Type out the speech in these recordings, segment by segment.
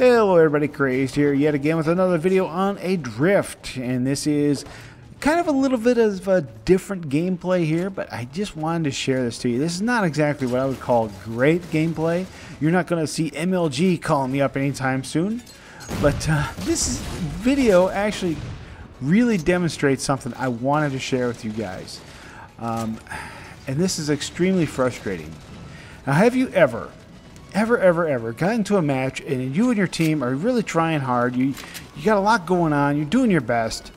everybody, Crazed here yet again with another video on Adrift. And this is kind of a little bit of a different gameplay here, but I just wanted to share this to you. This is not exactly what I would call great gameplay. You're not going to see MLG calling me up anytime soon. But uh, this video actually really demonstrates something I wanted to share with you guys. Um, and this is extremely frustrating. Now, have you ever ever, ever, ever got into a match and you and your team are really trying hard. You you got a lot going on. You're doing your best,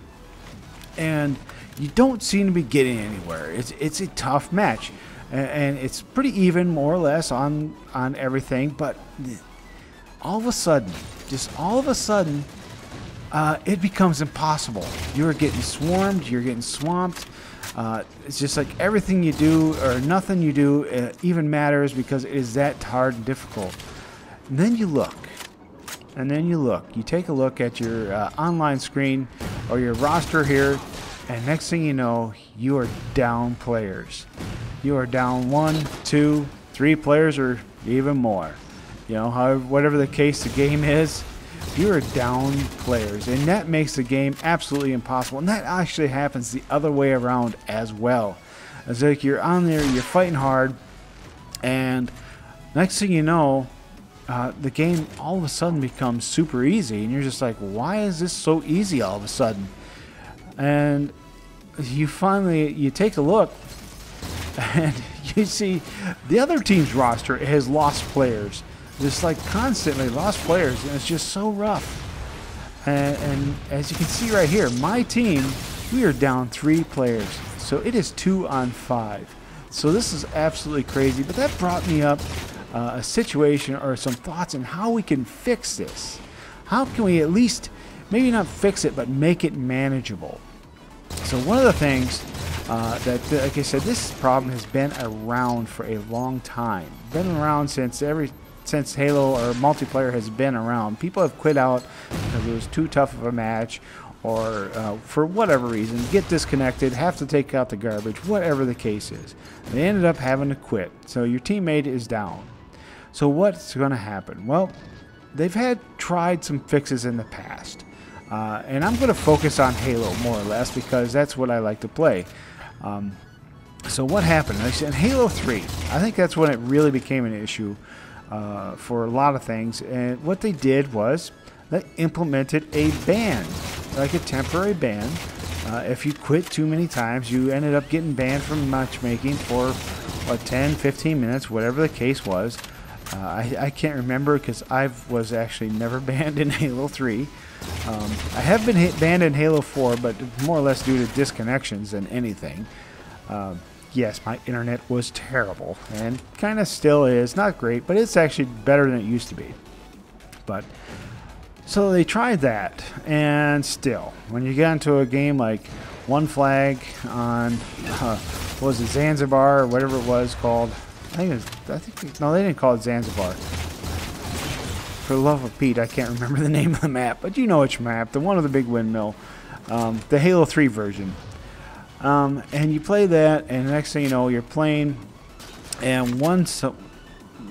and you don't seem to be getting anywhere. It's it's a tough match, and, it's pretty even, more or less, on on everything. But all of a sudden, just all of a sudden, uh, it becomes impossible. You're getting swarmed. You're getting swamped. Uh, it's just like everything you do or nothing you do uh, even matters because it is that hard and difficult. And then you look, and then you look. You take a look at your uh, online screen or your roster here, and next thing you know, you are down players. You are down one, two, three players, or even more. You know, however, whatever the case the game is, you are down players, and that makes the game absolutely impossible. And that actually happens the other way around as well. It's like you're on there, you're fighting hard, and next thing you know, uh, the game all of a sudden becomes super easy, and you're just like, why is this so easy all of a sudden? And you finally you take a look, and you see the other team's roster has lost players just like constantly lost players, and it's just so rough. And, and, as you can see right here, my team, we are down three players. So it is two on five. So this is absolutely crazy. But that brought me up uh, a situation or some thoughts on how we can fix this. How can we at least, maybe not fix it, but make it manageable? So one of the things uh, that, like I said, this problem has been around for a long time. Been around since every since Halo or multiplayer has been around. People have quit out because it was too tough of a match or uh, for whatever reason, get disconnected, have to take out the garbage, whatever the case is. They ended up having to quit. So your teammate is down. So what's going to happen? Well, they've had tried some fixes in the past. Uh, and I'm going to focus on Halo more or less because that's what I like to play. Um, so what happened? In Halo 3, I think that's when it really became an issue uh, for a lot of things. And what they did was they implemented a ban, like a temporary ban. Uh, if you quit too many times, you ended up getting banned from matchmaking for what 10, 15 minutes, whatever the case was. Uh, I, I, can't remember because I was actually never banned in Halo 3. Um, I have been banned in Halo 4, but more or less due to disconnections than anything. Um, yes, my internet was terrible and kind of still is. Not great, but it's actually better than it used to be. But so they tried that, and still, when you get into a game like One Flag on uh, was it Zanzibar or whatever it was called? I think it was, I think no, they didn't call it Zanzibar. For the love of Pete, I can't remember the name of the map, but you know which map, the one of the big windmill, um, the Halo 3 version. Um, and you play that, and next thing you know, you're playing, and once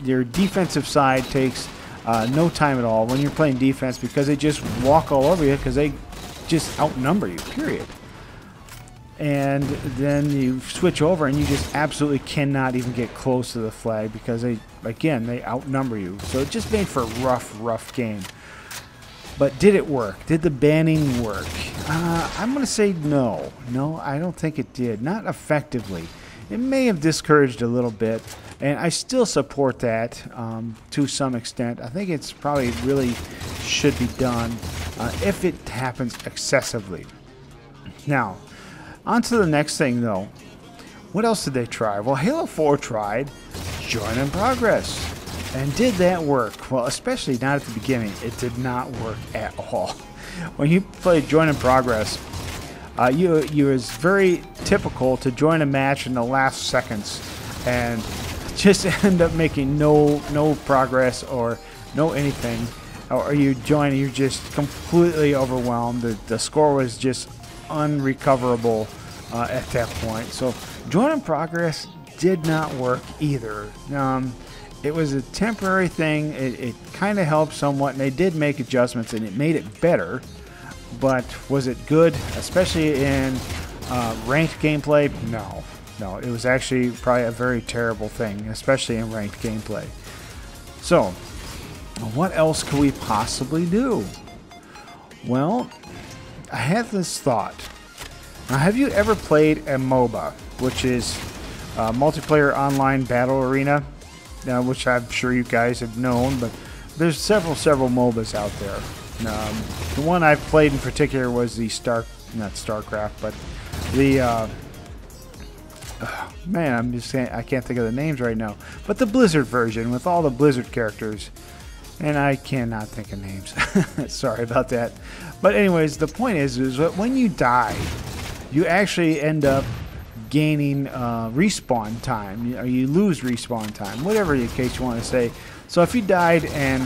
your defensive side takes uh, no time at all when you're playing defense because they just walk all over you because they just outnumber you, period. And then you switch over and you just absolutely cannot even get close to the flag because they, again, they outnumber you. So it just made for a rough, rough game. But did it work? Did the banning work? Uh, I'm going to say no. No, I don't think it did. Not effectively. It may have discouraged a little bit, and I still support that um, to some extent. I think it's probably really should be done uh, if it happens excessively. Now, on to the next thing, though. What else did they try? Well, Halo 4 tried Join in Progress. And did that work? Well, especially not at the beginning. It did not work at all. When you play Join in Progress, uh, you you was very typical to join a match in the last seconds and just end up making no no progress or no anything. Or you join, and you're just completely overwhelmed. The, the score was just unrecoverable uh, at that point. So Join in Progress did not work either. Um, it was a temporary thing. It, it kind of helped somewhat, and they did make adjustments, and it made it better. But was it good, especially in uh, ranked gameplay? No, no. It was actually probably a very terrible thing, especially in ranked gameplay. So, what else could we possibly do? Well, I had this thought. Now, have you ever played a MOBA, which is a multiplayer online battle arena? Uh, which I'm sure you guys have known, but there's several, several MOBAs out there. Um, the one I've played in particular was the Star, not StarCraft, but the, uh, man, I'm just saying, I can't think of the names right now, but the Blizzard version with all the Blizzard characters. And I cannot think of names. Sorry about that. But anyways, the point is, is that when you die, you actually end up gaining uh, respawn time, or you lose respawn time, whatever the case you want to say. So if you died and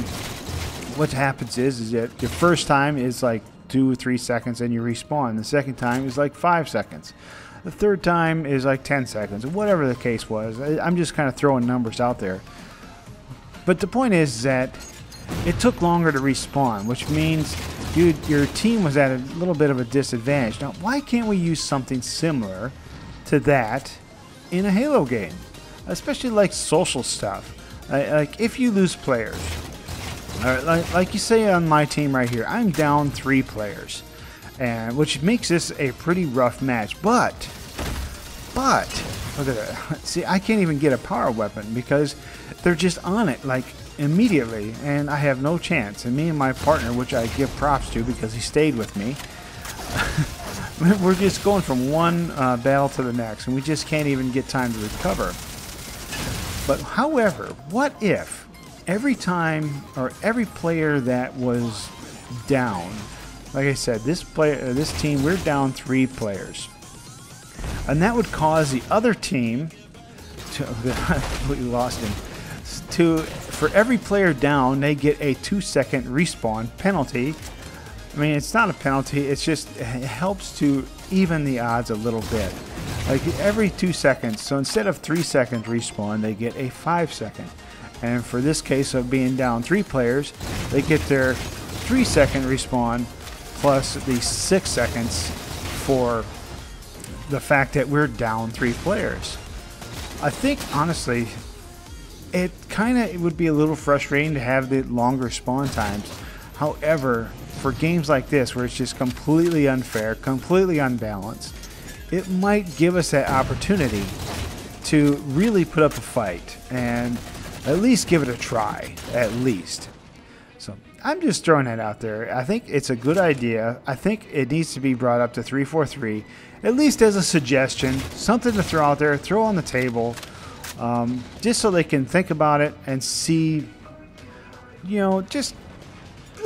what happens is, is that your first time is like two or three seconds and you respawn. The second time is like five seconds. The third time is like 10 seconds, whatever the case was. I'm just kind of throwing numbers out there. But the point is that it took longer to respawn, which means you, your team was at a little bit of a disadvantage. Now, why can't we use something similar to that in a Halo game, especially like social stuff. Like if you lose players, like, like you say on my team right here, I'm down three players, and which makes this a pretty rough match. But, but look at that. See, I can't even get a power weapon because they're just on it like immediately, and I have no chance. And me and my partner, which I give props to because he stayed with me. We're just going from one uh, battle to the next, and we just can't even get time to recover. But however, what if every time or every player that was down, like I said, this player, uh, this team, we're down three players, and that would cause the other team to we lost him to for every player down, they get a two second respawn penalty I mean, it's not a penalty. It's just it helps to even the odds a little bit. Like every two seconds. So instead of three seconds respawn, they get a five second. And for this case of being down three players, they get their three second respawn plus the six seconds for the fact that we're down three players. I think honestly, it kind of would be a little frustrating to have the longer spawn times. However, for games like this where it's just completely unfair, completely unbalanced, it might give us that opportunity to really put up a fight and at least give it a try, at least. So I'm just throwing that out there. I think it's a good idea. I think it needs to be brought up to 343, at least as a suggestion, something to throw out there, throw on the table, um, just so they can think about it and see, you know, just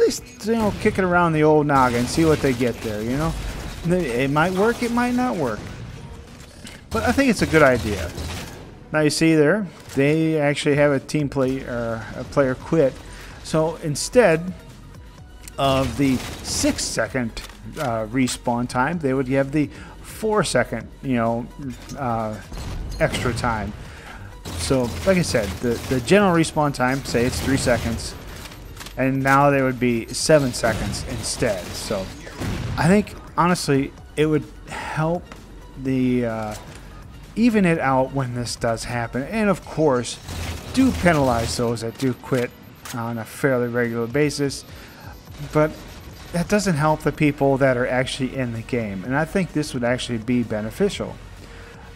least you know kick it around the old noggin, and see what they get there. You know, it might work, it might not work, but I think it's a good idea. Now you see there, they actually have a team play or a player quit. So instead of the six second uh, respawn time, they would have the four second, you know, uh, extra time. So, like I said, the, the general respawn time, say it's three seconds, and now they would be seven seconds instead. So I think honestly it would help the uh, even it out when this does happen. And of course, do penalize those that do quit on a fairly regular basis. But that doesn't help the people that are actually in the game. And I think this would actually be beneficial.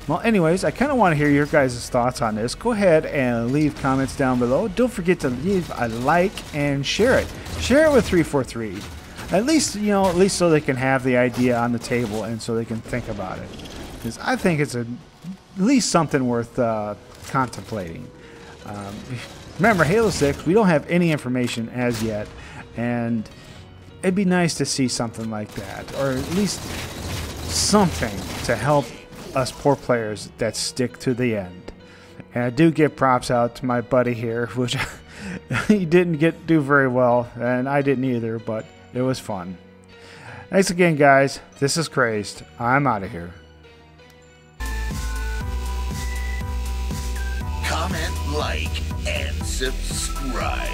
Well, anyways, I kind of want to hear your guys' thoughts on this. Go ahead and leave comments down below. Don't forget to leave a like and share it. Share it with 343. At least, you know, at least so they can have the idea on the table and so they can think about it. Because I think it's a, at least something worth uh, contemplating. Um, remember, Halo 6, we don't have any information as yet. And it'd be nice to see something like that. Or at least something to help us poor players that stick to the end. And I do give props out to my buddy here, which he didn't get do very well, and I didn't either, but it was fun. Thanks again, guys. This is Crazed. I'm out of here. comment, like, and subscribe.